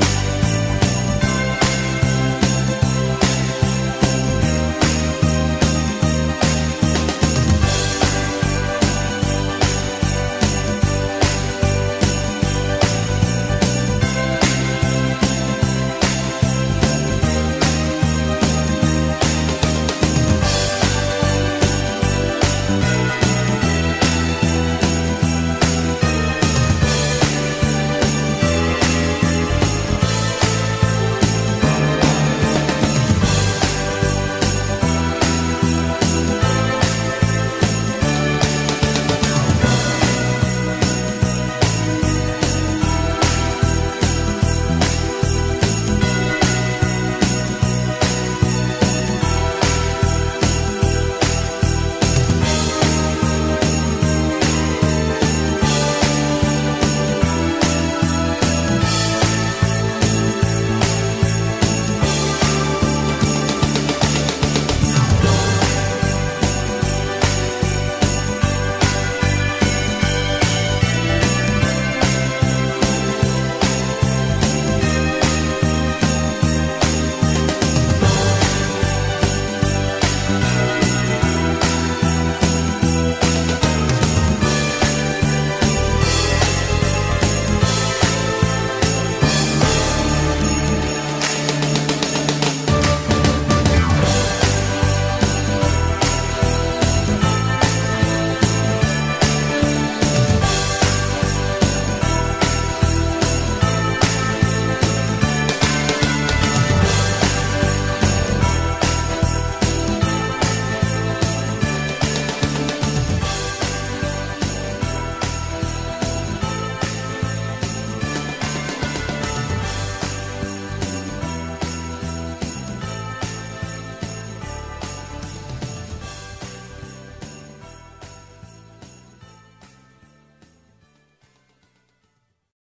Bye.